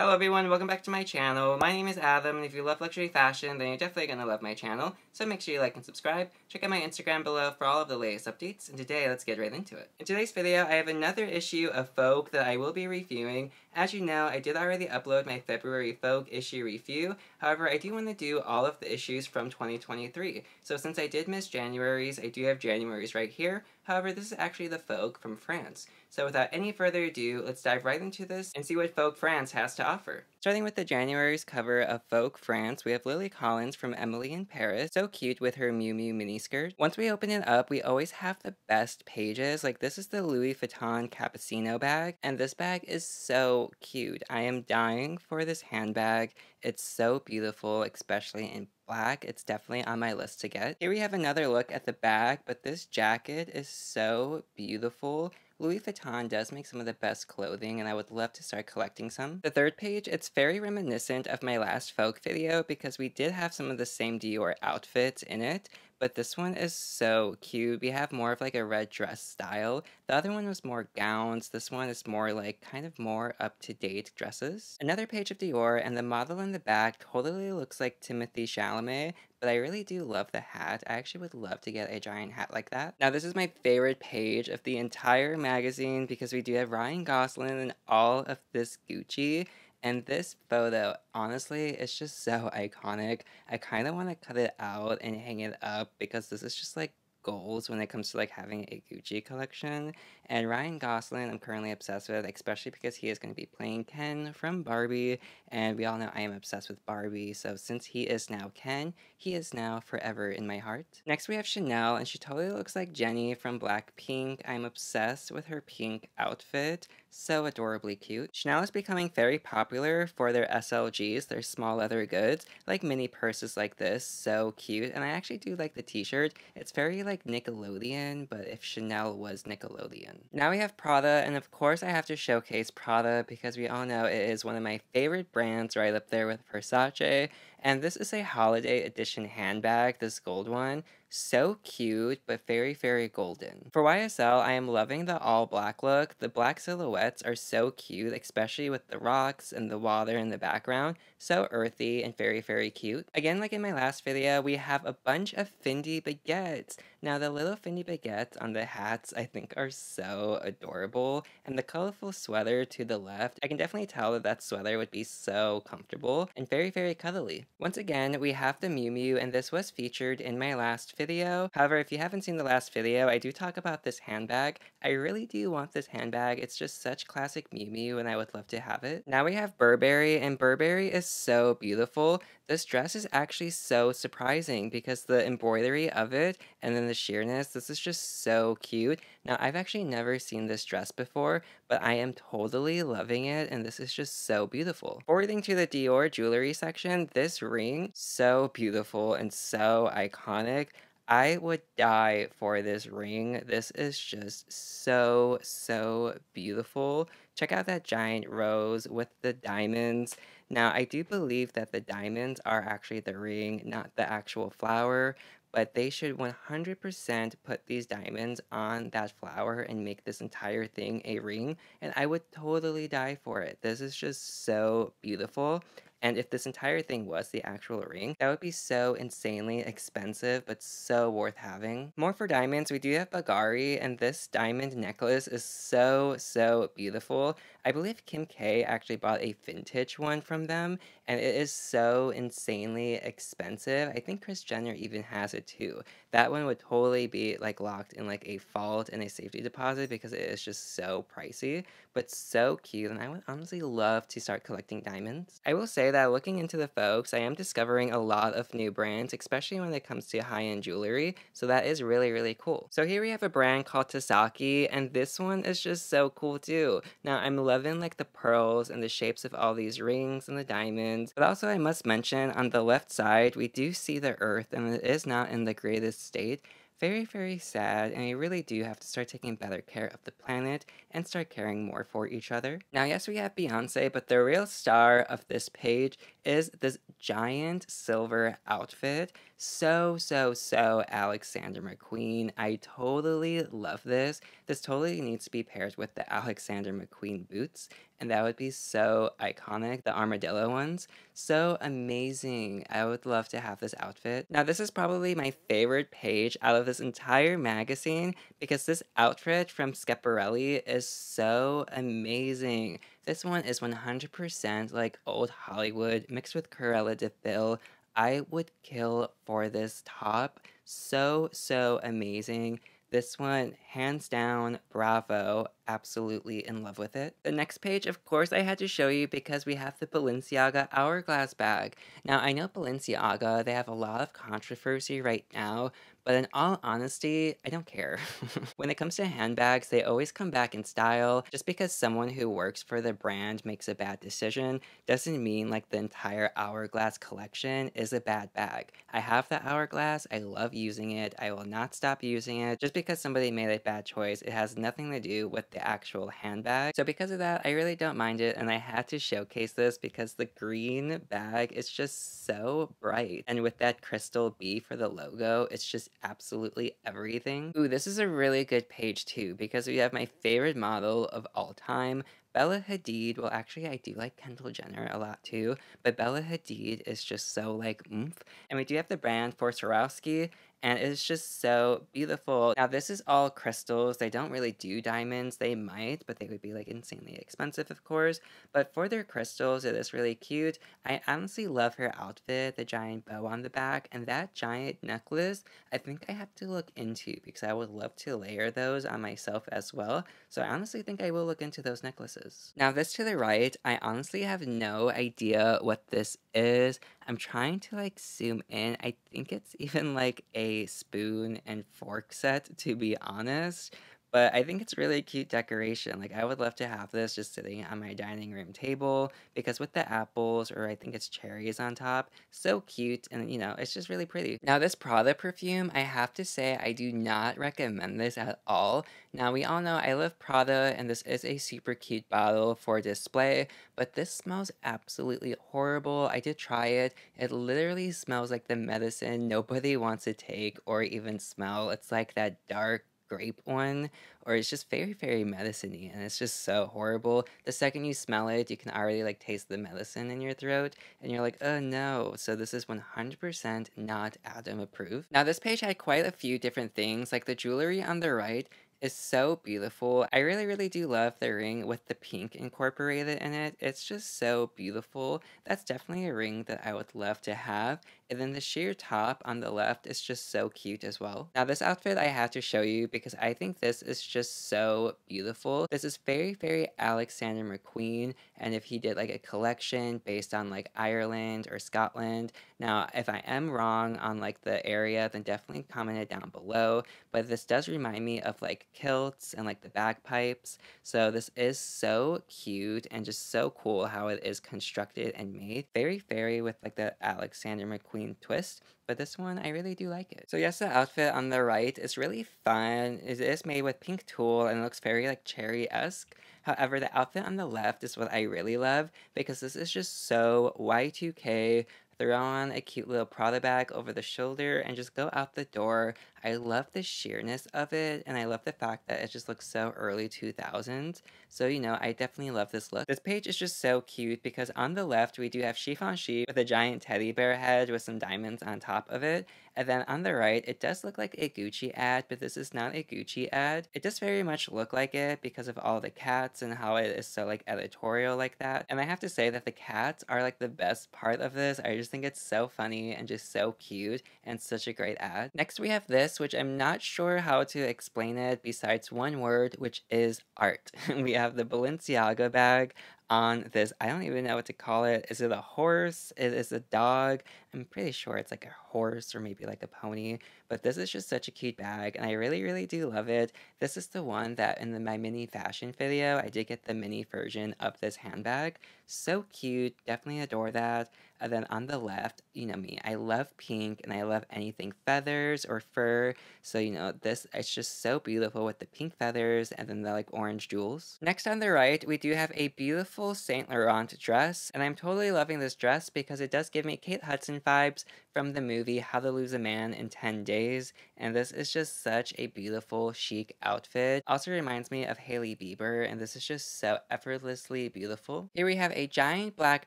Hello everyone, welcome back to my channel. My name is Adam, and if you love luxury fashion, then you're definitely gonna love my channel. So make sure you like and subscribe. Check out my Instagram below for all of the latest updates, and today, let's get right into it. In today's video, I have another issue of Vogue that I will be reviewing. As you know, I did already upload my February Vogue issue review. However, I do want to do all of the issues from 2023. So since I did miss January's, I do have January's right here. However, this is actually the Vogue from France. So without any further ado, let's dive right into this and see what Vogue France has to offer. Starting with the January's cover of Vogue France, we have Lily Collins from Emily in Paris. So cute with her Miu Miu miniskirt. Once we open it up, we always have the best pages. Like this is the Louis Vuitton Cappuccino bag, and this bag is so cute. I am dying for this handbag. It's so beautiful, especially in black. It's definitely on my list to get. Here we have another look at the bag, but this jacket is so beautiful. Louis Vuitton does make some of the best clothing and I would love to start collecting some. The third page, it's very reminiscent of my last Vogue video because we did have some of the same Dior outfits in it, but this one is so cute. We have more of like a red dress style. The other one was more gowns. This one is more like kind of more up-to-date dresses. Another page of Dior and the model in the back totally looks like Timothée Chalamet, but I really do love the hat. I actually would love to get a giant hat like that. Now, this is my favorite page of the entire magazine because we do have Ryan Gosling and all of this Gucci. And this photo, honestly, it's just so iconic. I kind of want to cut it out and hang it up because this is just like goals when it comes to like having a Gucci collection. And Ryan Gosling, I'm currently obsessed with, especially because he is going to be playing Ken from Barbie. And we all know I am obsessed with Barbie. So since he is now Ken, he is now forever in my heart. Next, we have Chanel, and she totally looks like Jennie from Blackpink. I'm obsessed with her pink outfit. So adorably cute. Chanel is becoming very popular for their SLGs, their small leather goods, like mini purses like this. So cute. And I actually do like the t-shirt. It's very like Nickelodeon, but if Chanel was Nickelodeon. Now we have Prada, and of course I have to showcase Prada because we all know it is one of my favorite brands right up there with Versace. And this is a holiday edition handbag, this gold one. So cute, but very, very golden. For YSL, I am loving the all black look. The black silhouettes are so cute, especially with the rocks and the water in the background. So earthy and very, very cute. Again, like in my last video, we have a bunch of Fendi baguettes. Now, the little Fendi baguettes on the hats, I think, are so adorable. And the colorful sweater to the left, I can definitely tell that that sweater would be so comfortable and very, very cuddly. Once again, we have the Miu Miu, and this was featured in my last video. However, if you haven't seen the last video, I do talk about this handbag. I really do want this handbag. It's just such classic Miu Miu, and I would love to have it. Now we have Burberry, and Burberry is so beautiful. This dress is actually so surprising because the embroidery of it and then the sheerness, this is just so cute. Now, I've actually never seen this dress before, but I am totally loving it, and this is just so beautiful. Forwarding to the Dior jewelry section, this ring, so beautiful and so iconic. I would die for this ring. This is just so, so beautiful. Check out that giant rose with the diamonds. Now, I do believe that the diamonds are actually the ring, not the actual flower, but they should 100% put these diamonds on that flower and make this entire thing a ring, and I would totally die for it. This is just so beautiful. And if this entire thing was the actual ring, that would be so insanely expensive, but so worth having. More for diamonds, we do have Bulgari, and this diamond necklace is so, so beautiful. I believe Kim K actually bought a vintage one from them, and it is so insanely expensive. I think Kris Jenner even has it too. That one would totally be like locked in like a vault and a safety deposit because it is just so pricey, but so cute, and I would honestly love to start collecting diamonds. I will say that looking into the Vogues, I am discovering a lot of new brands, especially when it comes to high-end jewelry, so that is really, really cool. So here we have a brand called Tasaki, and this one is just so cool too. Now, I'm loving like the pearls and the shapes of all these rings and the diamonds. But also I must mention on the left side, we do see the earth and it is not in the greatest state very, very sad, and we really do have to start taking better care of the planet and start caring more for each other. Now, yes, we have Beyonce, but the real star of this page is this giant silver outfit. So, so, so Alexander McQueen. I totally love this. This totally needs to be paired with the Alexander McQueen boots. and that would be so iconic, the armadillo ones. So amazing. I would love to have this outfit. Now, this is probably my favorite page out of this entire magazine because this outfit from Schiaparelli is so amazing. This one is 100% like old Hollywood mixed with Cruella de. I would kill for this top. So, so amazing. This one, hands down, bravo absolutely in love with it. The next page, of course, I had to show you because we have the Balenciaga Hourglass bag. Now, I know Balenciaga, they have a lot of controversy right now, but in all honesty, I don't care. when it comes to handbags, they always come back in style. Just because someone who works for the brand makes a bad decision doesn't mean like the entire Hourglass collection is a bad bag. I have the Hourglass, I love using it, I will not stop using it. Just because somebody made a bad choice, it has nothing to do with the actual handbag. So because of that, I really don't mind it and I had to showcase this because the green bag is just so bright. And with that crystal B for the logo, it's just absolutely everything. Ooh, this is a really good page too because we have my favorite model of all time, Bella Hadid, well, actually, I do like Kendall Jenner a lot too, but Bella Hadid is just so like oomph. And we do have the brand for Swarovski, and it's just so beautiful. Now, this is all crystals. They don't really do diamonds. They might, but they would be like insanely expensive, of course. But for their crystals, it is really cute. I honestly love her outfit, the giant bow on the back, and that giant necklace. I think I have to look into because I would love to layer those on myself as well. So I honestly think I will look into those necklaces. Now, this to the right, I honestly have no idea what this is. I'm trying to like zoom in. I think it's even like a spoon and fork set, to be honest. But I think it's really cute decoration. Like I would love to have this just sitting on my dining room table because with the apples or I think it's cherries on top, so cute and you know, it's just really pretty. Now this Prada perfume, I have to say I do not recommend this at all. Now we all know I love Prada and this is a super cute bottle for display, but this smells absolutely horrible. I did try it. It literally smells like the medicine nobody wants to take or even smell. It's like that dark grape one, or it's just very, very medicine and it's just so horrible. The second you smell it, you can already like taste the medicine in your throat, and you're like, oh no. So this is 100% not Adam approved. Now, this page had quite a few different things, like the jewelry on the right is so beautiful. I really, really do love the ring with the pink incorporated in it. It's just so beautiful. That's definitely a ring that I would love to have. And then the sheer top on the left is just so cute as well. Now this outfit I have to show you because I think this is just so beautiful. This is very, very Alexander McQueen. And if he did like a collection based on like Ireland or Scotland. Now, if I am wrong on like the area, then definitely comment it down below. But this does remind me of like kilts and like the bagpipes. So this is so cute and just so cool how it is constructed and made. Very fairy with like the Alexander McQueen twist but this one I really do like it. So yes, the outfit on the right is really fun. It is made with pink tulle and looks very like cherry-esque. However, the outfit on the left is what I really love because this is just so Y2K throw on a cute little Prada bag over the shoulder and just go out the door. I love the sheerness of it and I love the fact that it just looks so early 2000s. So, you know, I definitely love this look. This page is just so cute because on the left we do have Givenchy with a giant teddy bear head with some diamonds on top of it. And then on the right, it does look like a Gucci ad, but this is not a Gucci ad. It does very much look like it because of all the cats and how it is so like editorial like that. And I have to say that the cats are like the best part of this. I just think it's so funny and just so cute and such a great ad. Next we have this, which I'm not sure how to explain it besides one word, which is art. we have the Balenciaga bag on this. I don't even know what to call it. Is it a horse? Is it a dog? I'm pretty sure it's like a horse or maybe like a pony. But this is just such a cute bag and I really, really do love it. This is the one that in the, my mini fashion video, I did get the mini version of this handbag. So cute. Definitely adore that. And then on the left, you know me, I love pink and I love anything feathers or fur. So, you know, this it's just so beautiful with the pink feathers and then the like orange jewels. Next on the right, we do have a beautiful Saint Laurent dress. And I'm totally loving this dress because it does give me Kate Hudson vibes from the movie How to Lose a Man in 10 Days. And this is just such a beautiful, chic outfit. Also reminds me of Hailey Bieber, and this is just so effortlessly beautiful. Here we have a giant black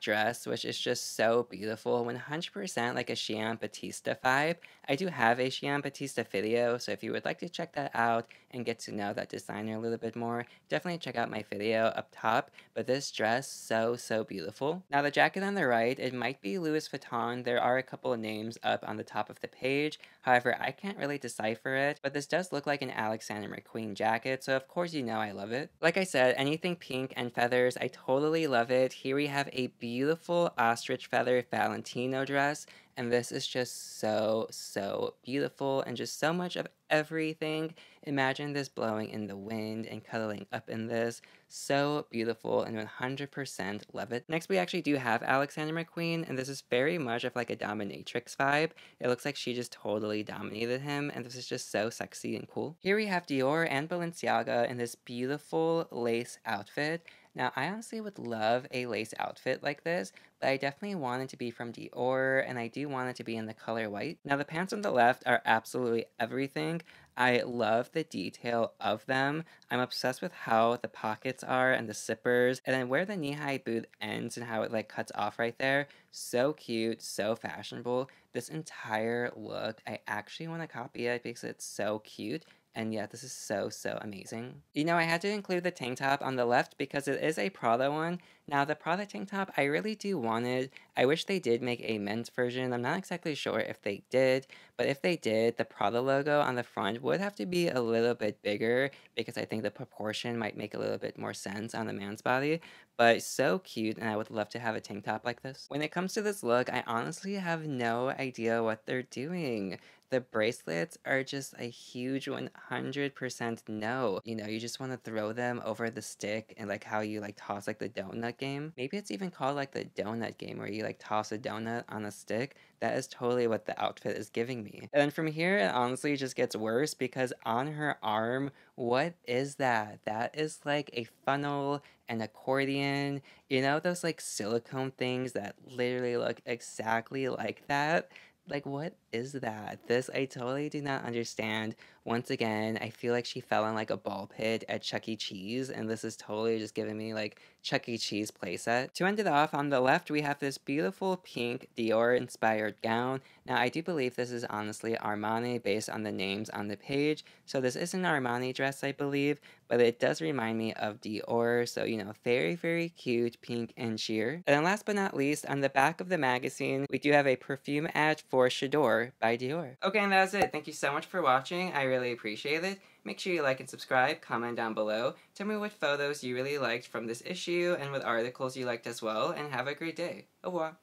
dress, which is just so beautiful, 100% like a Giambattista vibe. I do have a Giambattista video, so if you would like to check that out and get to know that designer a little bit more, definitely check out my video up top. But this dress, so, so beautiful. Now the jacket on the right, it might be Louis Vuitton. There are a couple of names up on the top of the page. However, I can't really decipher it, but this does look like an Alexander McQueen jacket, so of course you know I love it. Like I said, anything pink and feathers, I totally love it. Here we have a beautiful ostrich feather Valentino dress. And this is just so, so beautiful and just so much of everything. Imagine this blowing in the wind and cuddling up in this. So beautiful and 100% love it. Next, we actually do have Alexander McQueen, and this is very much of like a dominatrix vibe. It looks like she just totally dominated him, and this is just so sexy and cool. Here we have Dior and Balenciaga in this beautiful lace outfit. Now, I honestly would love a lace outfit like this, but I definitely want it to be from Dior, and I do want it to be in the color white. Now, the pants on the left are absolutely everything. I love the detail of them. I'm obsessed with how the pockets are and the zippers, and then where the knee-high boot ends and how it like cuts off right there. So cute, so fashionable. This entire look, I actually want to copy it because it's so cute and yeah, this is so, so amazing. You know, I had to include the tank top on the left because it is a Prada one. Now, the Prada tank top, I really do want it. I wish they did make a men's version. I'm not exactly sure if they did, but if they did, the Prada logo on the front would have to be a little bit bigger because I think the proportion might make a little bit more sense on the man's body. But so cute, and I would love to have a tank top like this. When it comes to this look, I honestly have no idea what they're doing. The bracelets are just a huge 100% no. You know, you just want to throw them over the stick and like how you like toss like the donut game. Maybe it's even called like the donut game where you like toss a donut on a stick. That is totally what the outfit is giving me. And then from here, it honestly just gets worse because on her arm, what is that? That is like a funnel, an accordion, you know, those like silicone things that literally look exactly like that? Like, what is that? This I totally do not understand. Once again, I feel like she fell in like a ball pit at Chuck E. Cheese, and this is totally just giving me like Chuck E. Cheese playset. To end it off, on the left, we have this beautiful pink Dior-inspired gown. Now, I do believe this is honestly Armani based on the names on the page, so this is an Armani dress, I believe, but it does remind me of Dior, so, you know, very, very cute, pink, and sheer. And then last but not least, on the back of the magazine, we do have a perfume ad for J'adore by Dior. Okay, and that's it. Thank you so much for watching. I really appreciate it. Make sure you like and subscribe, comment down below, tell me what photos you really liked from this issue and what articles you liked as well, and have a great day. Au revoir.